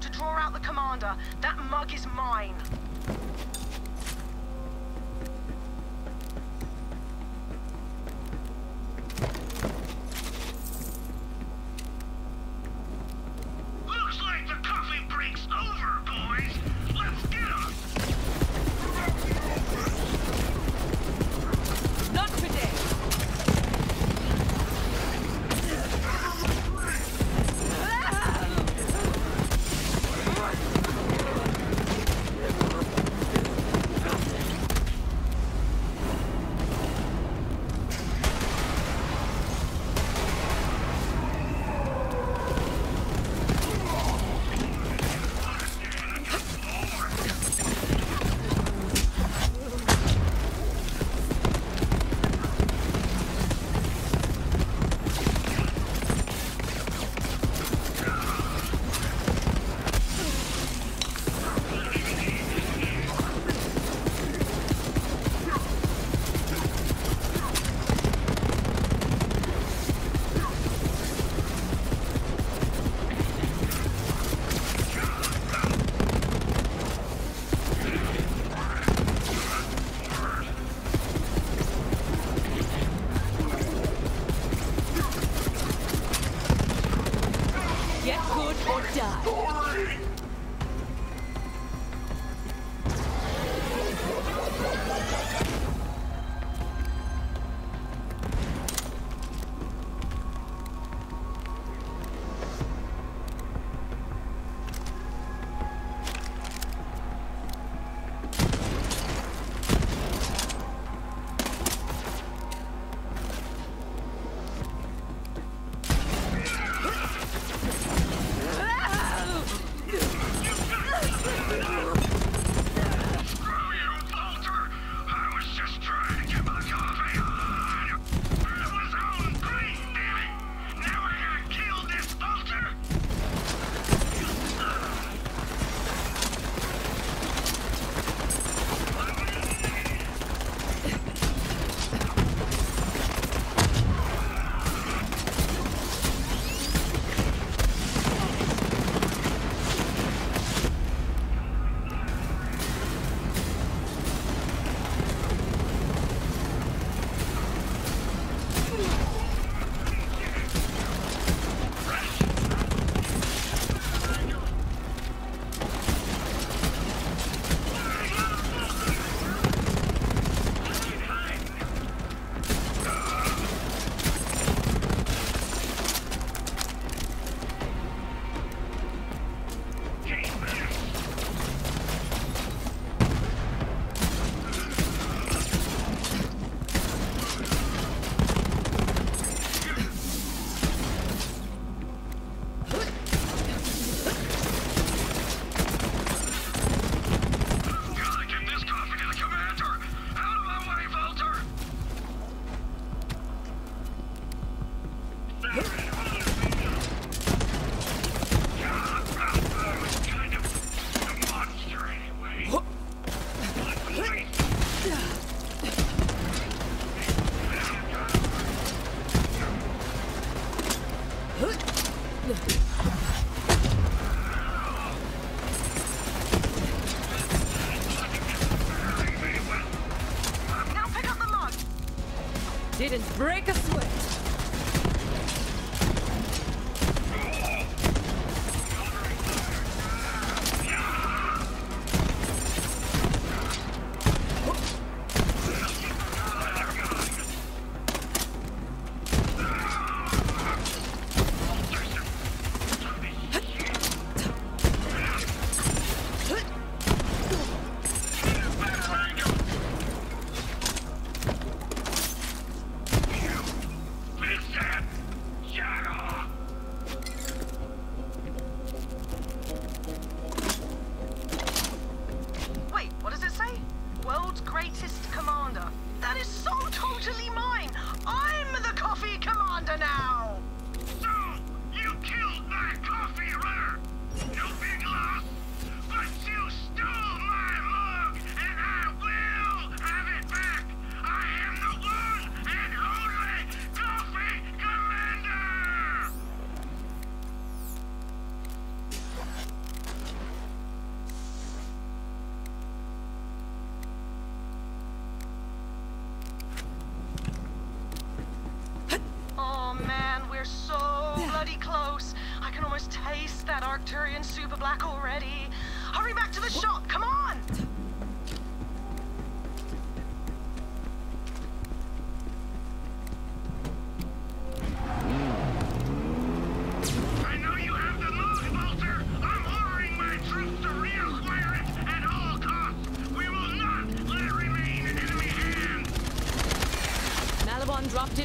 to draw out the commander. That mug is mine.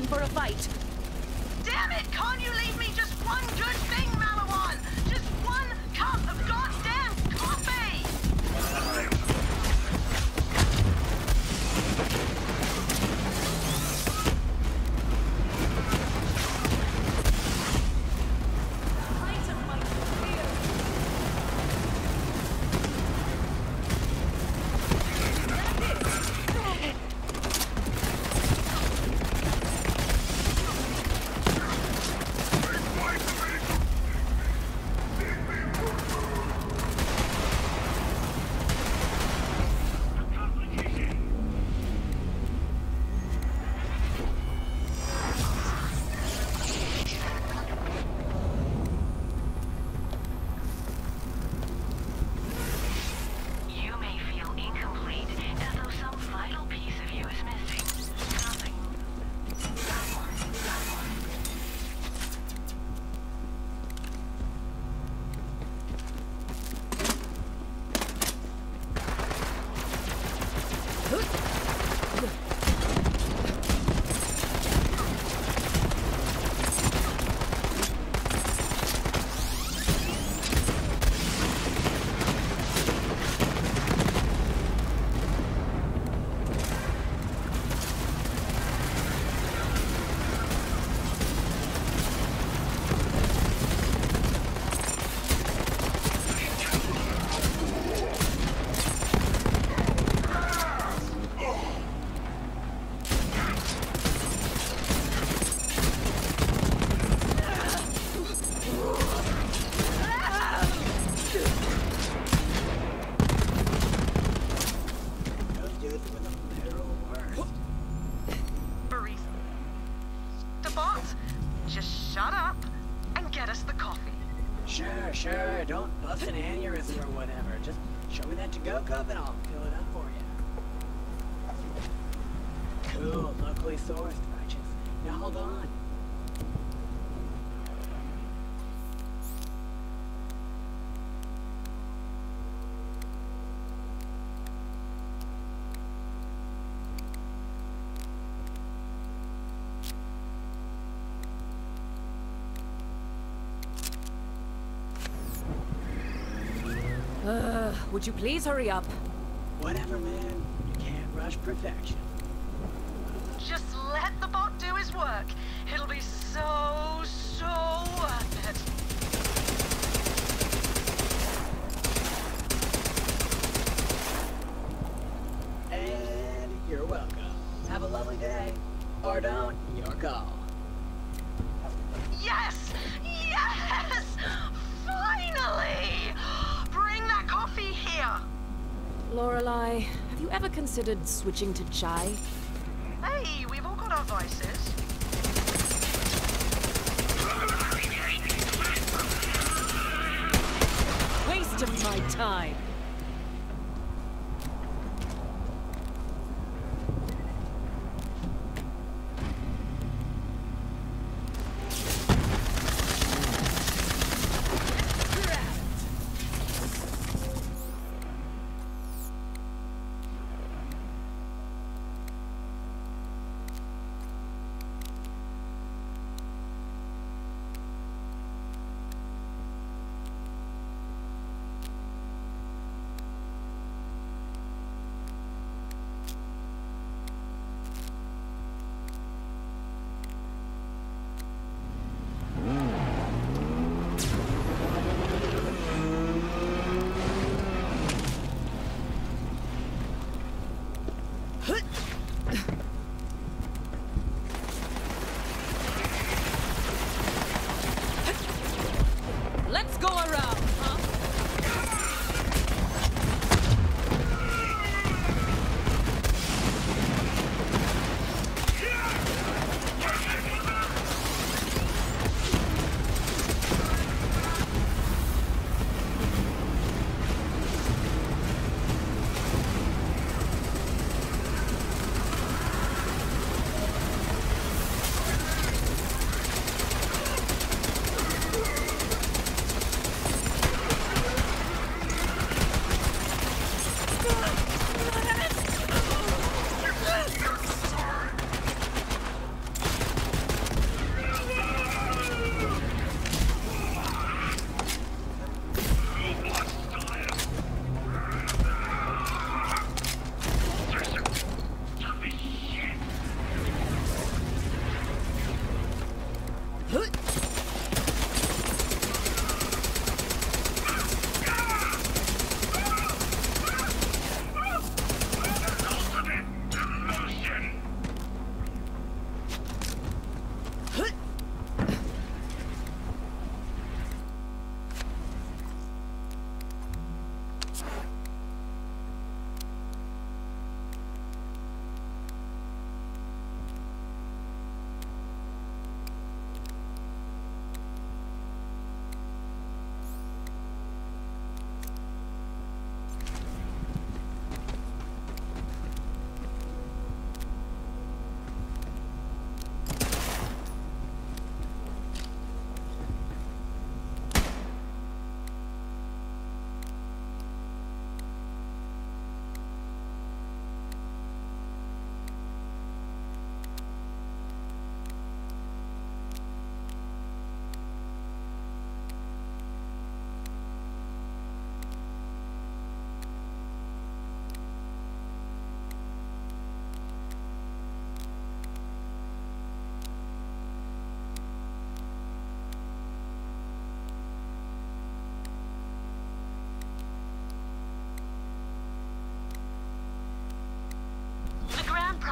For a fight. Damn it! Can't you leave me just one good thing, you. Cool, locally sourced, righteous. Now hold on. Uh, would you please hurry up? Whatever, man. You can't rush perfection. Just let the bot do his work. It'll be so, so worth it. And you're welcome. Have a lovely day. Or don't. Your call. Yes! Yes! Finally! Bring that coffee here! Lorelei, have you ever considered switching to chai? Hey, we've all got our vices. Of my time.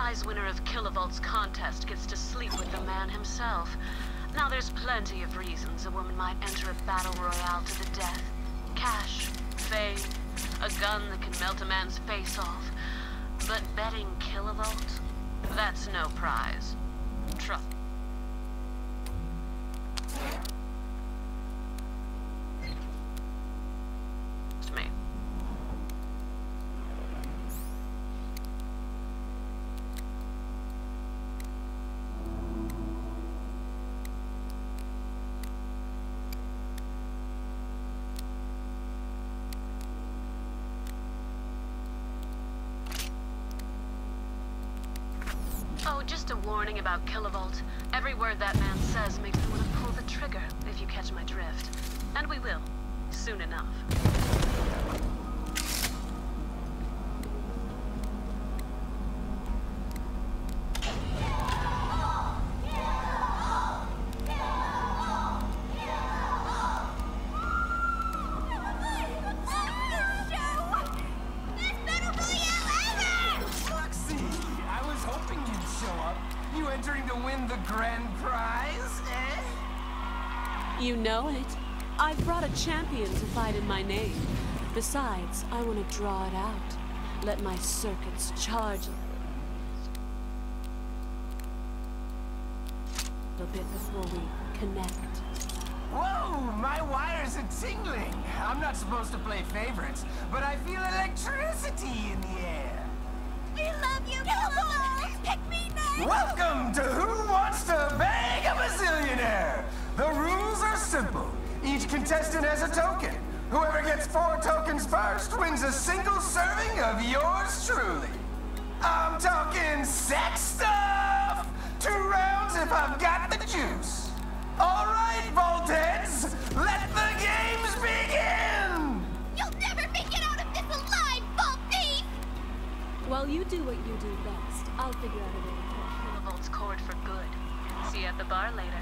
Prize winner of Killavolt's contest gets to sleep with the man himself. Now there's plenty of reasons a woman might enter a battle royale to the death. Cash, fame, a gun that can melt a man's face off. But betting Killavolt? That's no prize. Trust. me. Oh, just a warning about Killavolt. Every word that man says makes me want to pull the trigger, if you catch my drift. And we will. Soon enough. You entering to win the grand prize, eh? You know it. I've brought a champion to fight in my name. Besides, I want to draw it out. Let my circuits charge a little bit before we connect. Whoa, my wires are tingling. I'm not supposed to play favorites, but I feel electricity in the air. We love you, Killavolt! Pick me next! Welcome to Who Wants to Bang a Bazillionaire? The rules are simple. Each contestant has a token. Whoever gets four tokens first wins a single serving of yours truly. I'm talking sex stuff! Two rounds if I've got the juice. All right, Voltheads, let the games begin! You'll never make it out of this alive, Vault Thief! While you do what you do best, I'll figure out a way Killavolt's cord for good. See you at the bar later.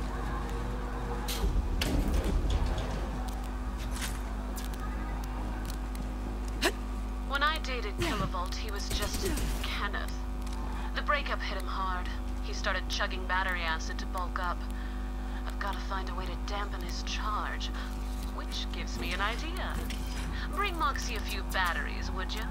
He was just... Kenneth. The breakup hit him hard. He started chugging battery acid to bulk up. I've gotta find a way to dampen his charge, which gives me an idea. Bring Moxxi a few batteries, would you?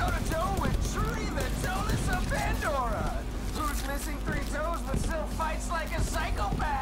toe-to-toe with Trudy the Toeless of Pandora! Who's missing three toes but still fights like a psychopath!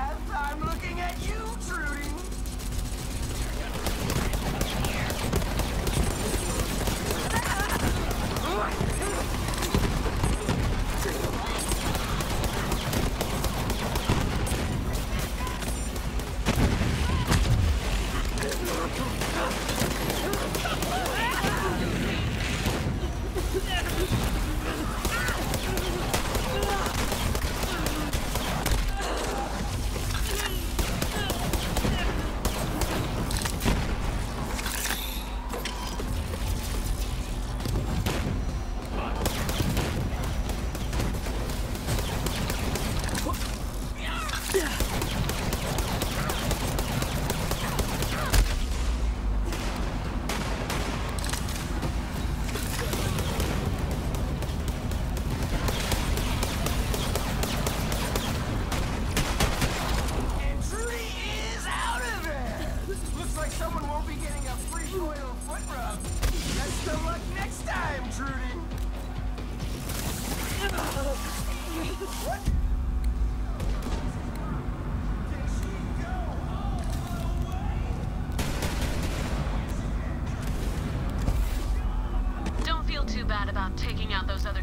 like someone won't be getting a free foot rub. Best of luck next time, Trudy. what? Don't feel too bad about taking out those other